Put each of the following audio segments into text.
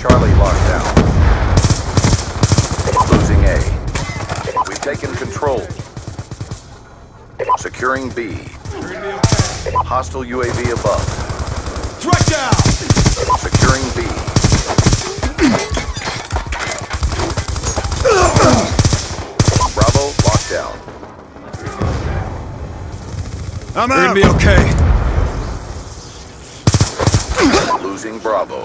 Charlie locked down. Losing A. We've taken control. Securing B. Hostile UAV above. Threat down! Securing B. Bravo locked down. I'm We're gonna be okay. Losing Bravo.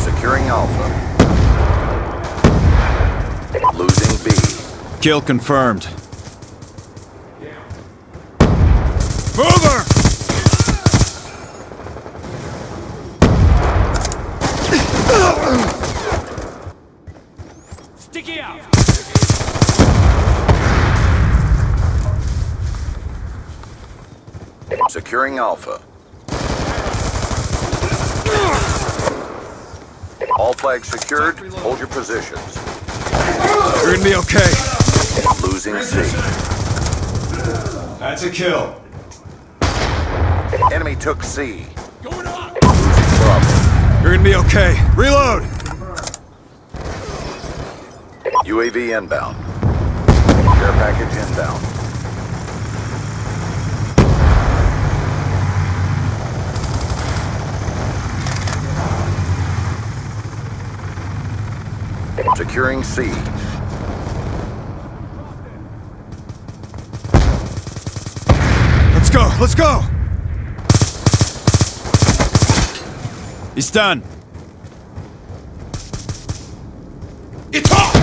Securing Alpha. Losing B. Kill confirmed. Mover! Sticky out! Securing Alpha. All flags secured. Hold your positions. We're gonna be okay. Losing C. That's a kill. Enemy took C. Going on! Losing Bravo. You're gonna be okay. Reload! UAV inbound. Care package inbound. Securing C. Let's go, let's! He's done. It's off!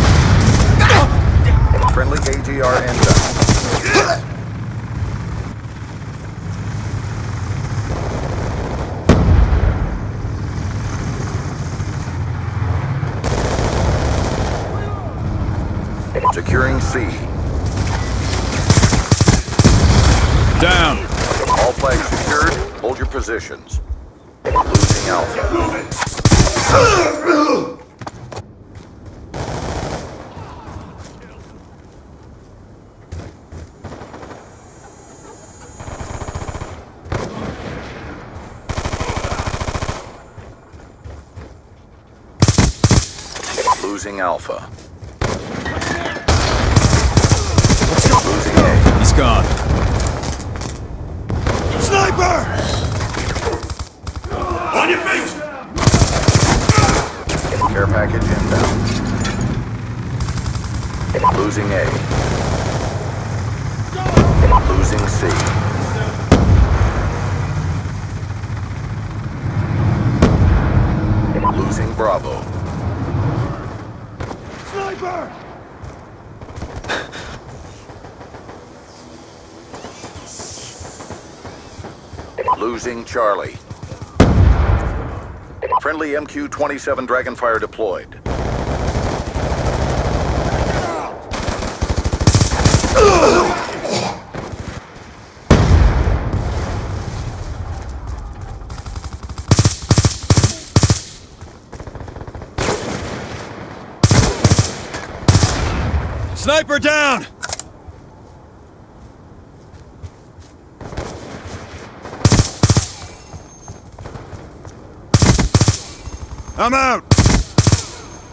Friendly AGR inbound. Securing C. Down. All flags secured. Hold your positions. Losing Alpha. Losing Alpha. Losing A. He's gone. Sniper! On your feet! Care package inbound. Losing A. Losing C. Losing Bravo. Sniper! Losing Charlie. Friendly MQ-27 Dragonfire deployed. Sniper down! I'm out!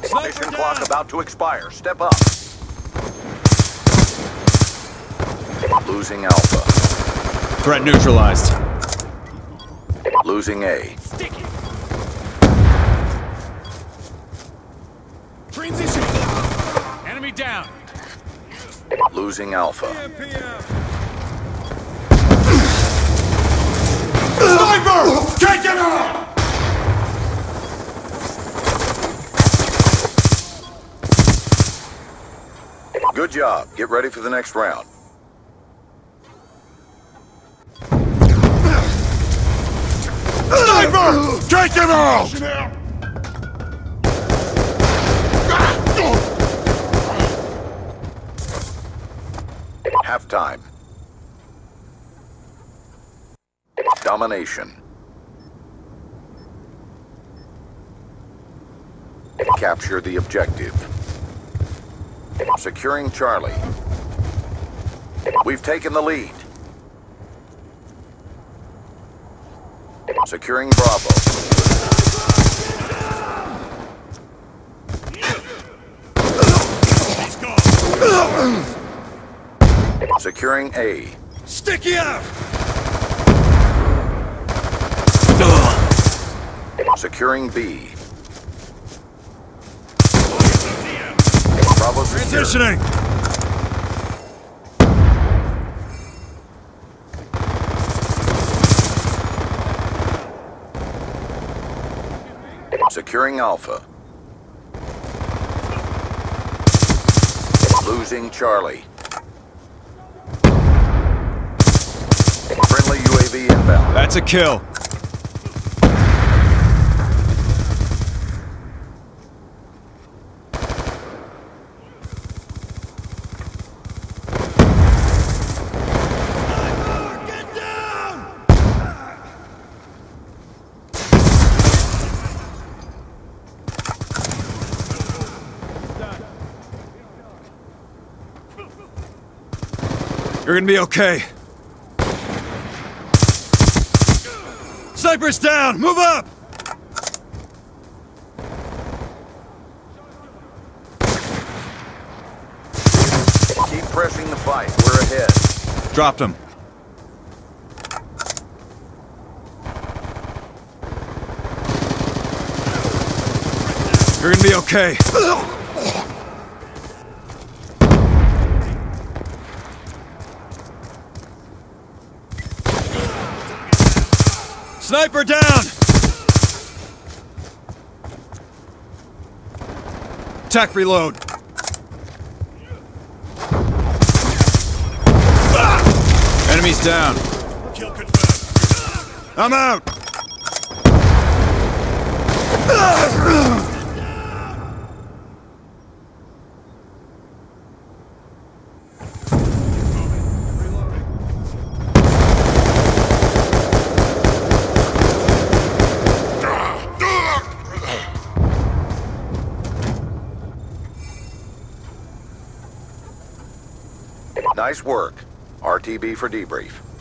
Mission clock about to expire. Step up. Losing Alpha. Threat neutralized. Losing A. Sticky! Transition! Enemy down! Losing Alpha. Sniper! Take it out! Job. Get ready for the next round. Sniper! Take him out! Halftime. Domination. Capture the objective. Securing Charlie. We've taken the lead. Securing Bravo. Securing A. Sticky out! Securing B. Bravo secure. Transitioning! Securing Alpha. Losing Charlie. Friendly UAV inbound. That's a kill. You're gonna be okay. Sniper's down! Move up! Keep pressing the fight. We're ahead. Dropped him. You're gonna be okay. Sniper down! Attack reload. Enemies down. Kill confirmed. I'm out! Nice work. RTB for debrief.